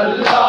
Allah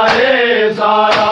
Medina रे सारा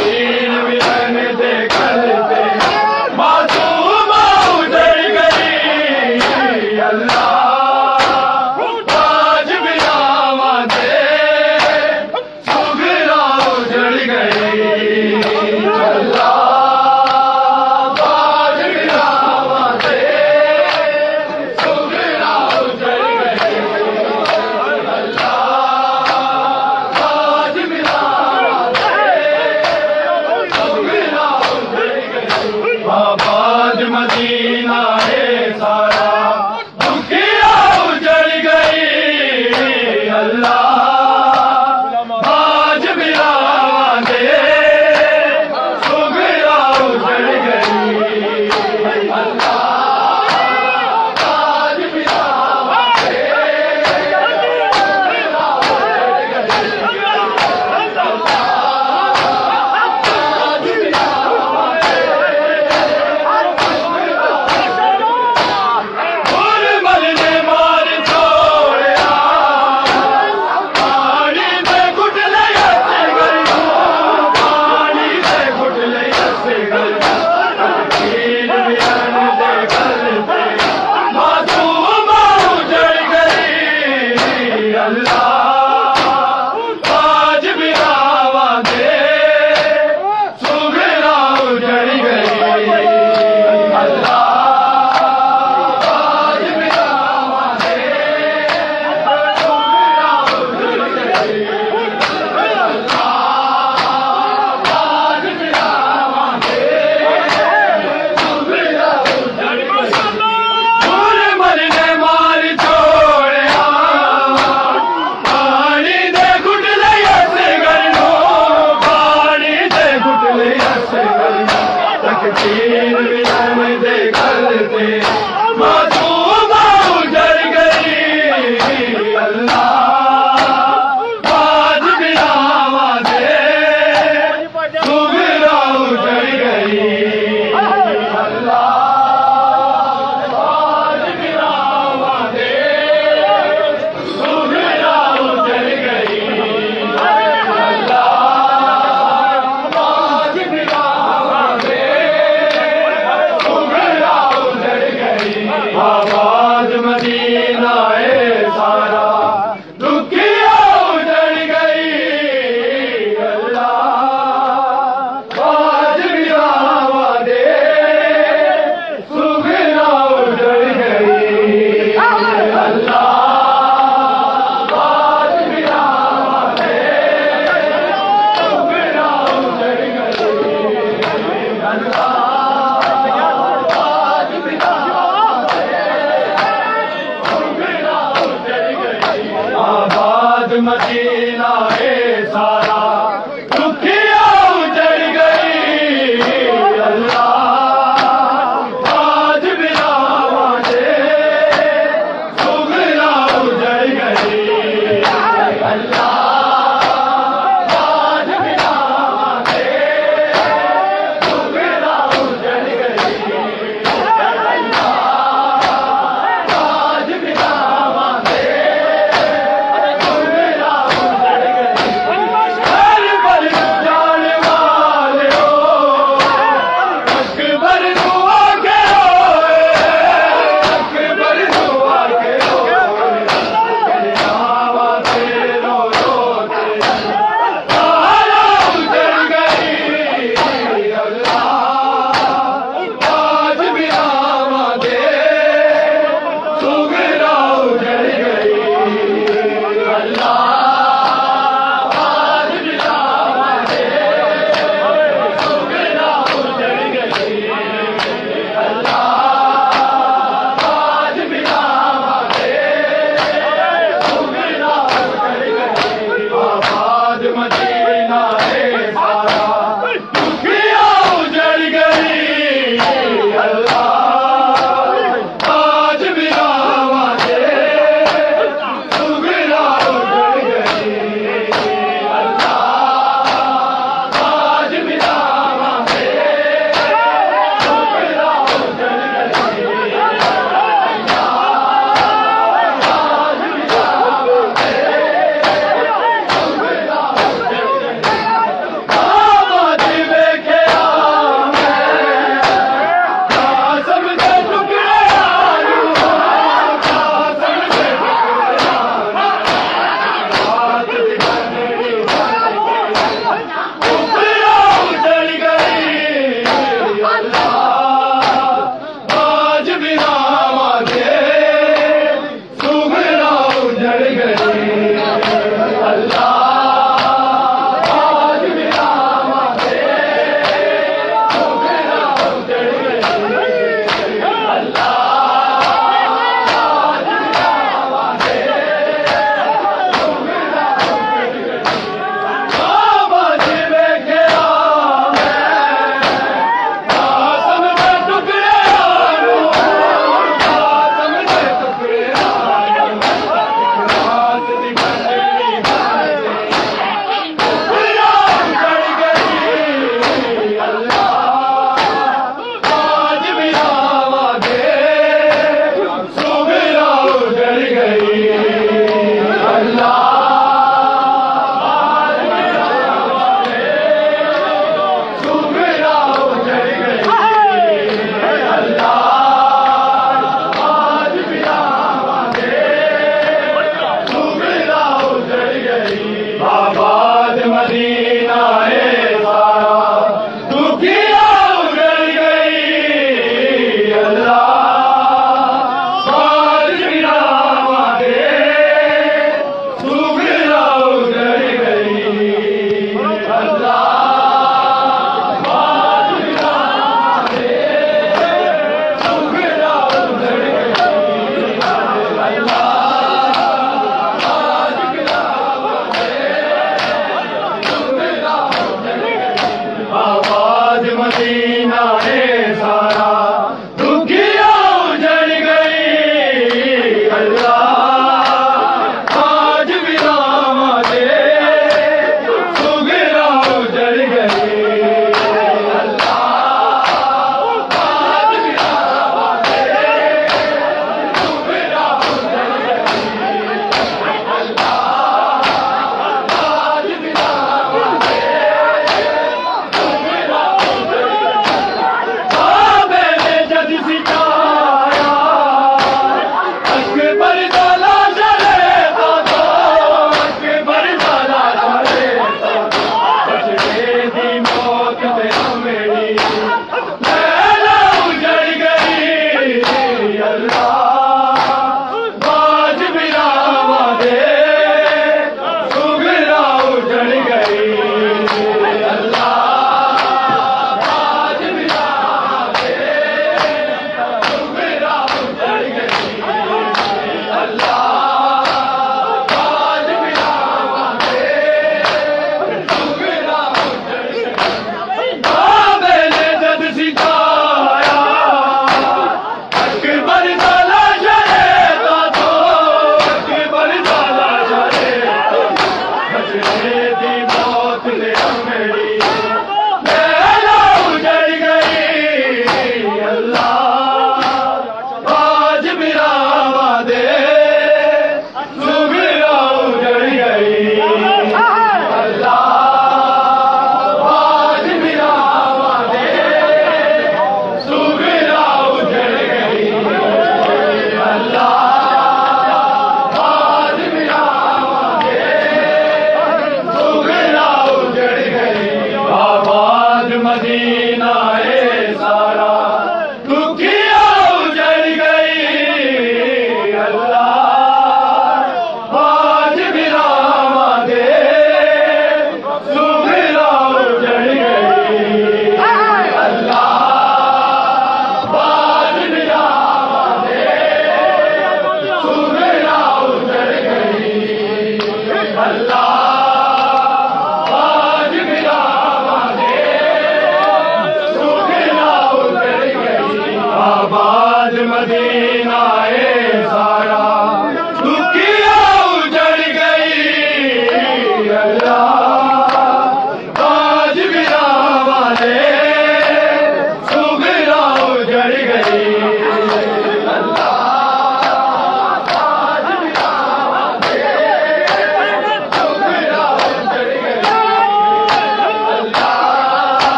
Deus. Medina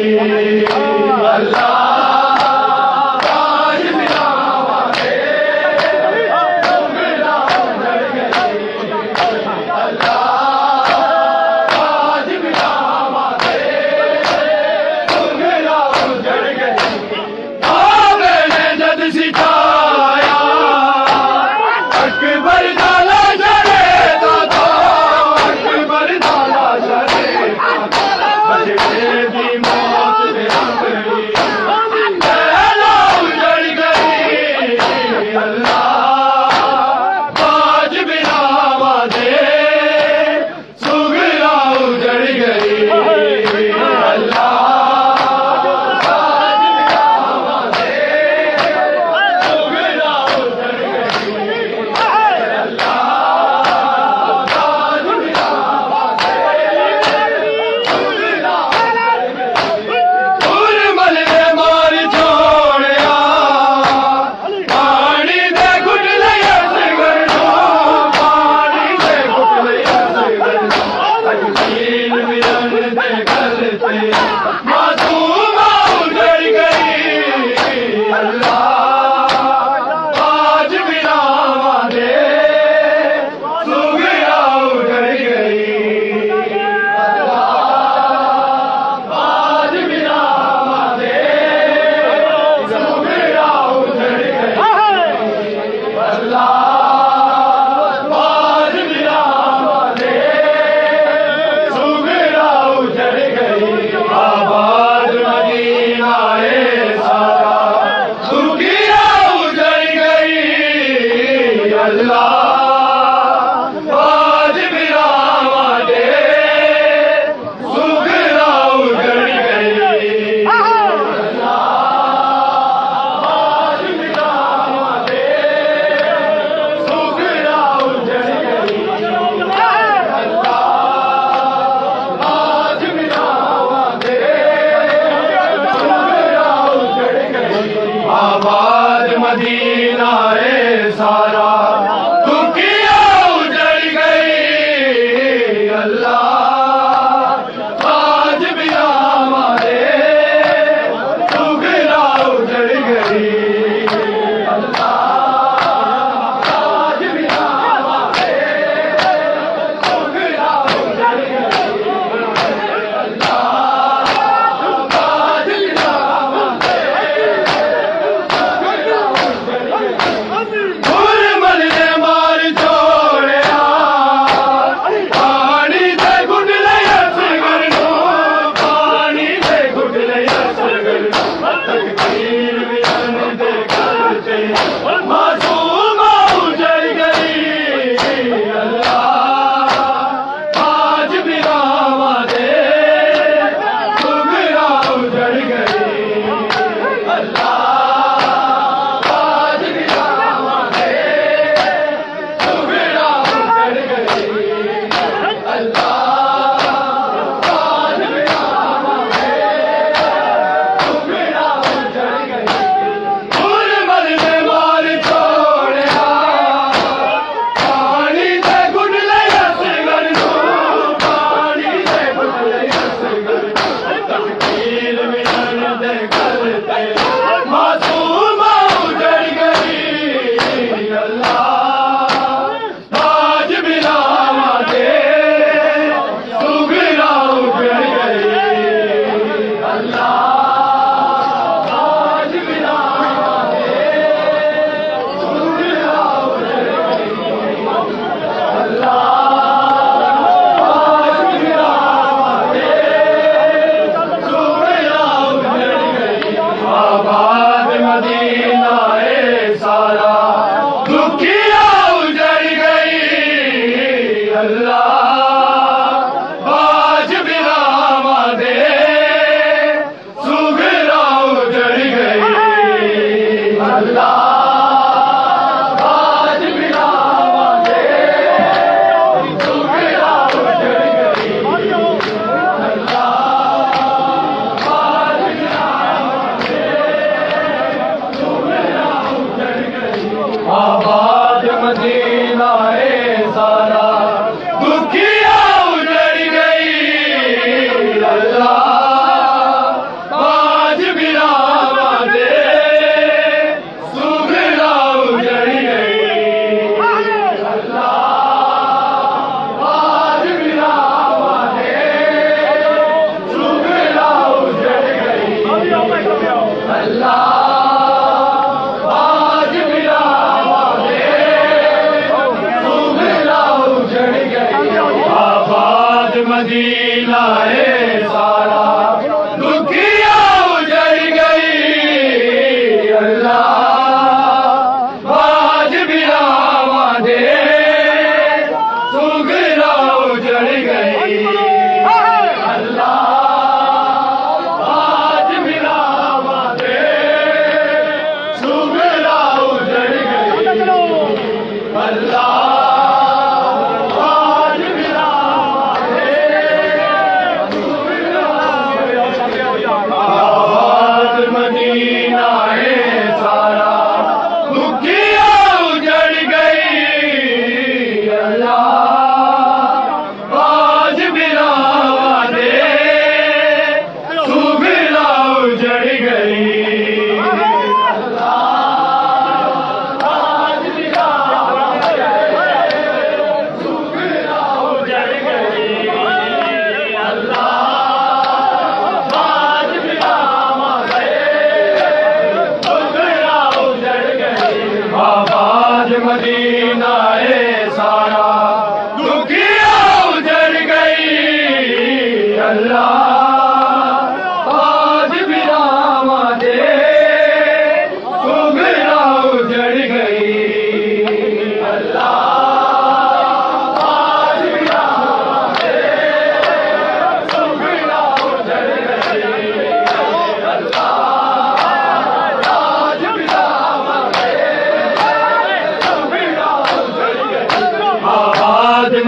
Thank you.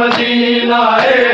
Medina है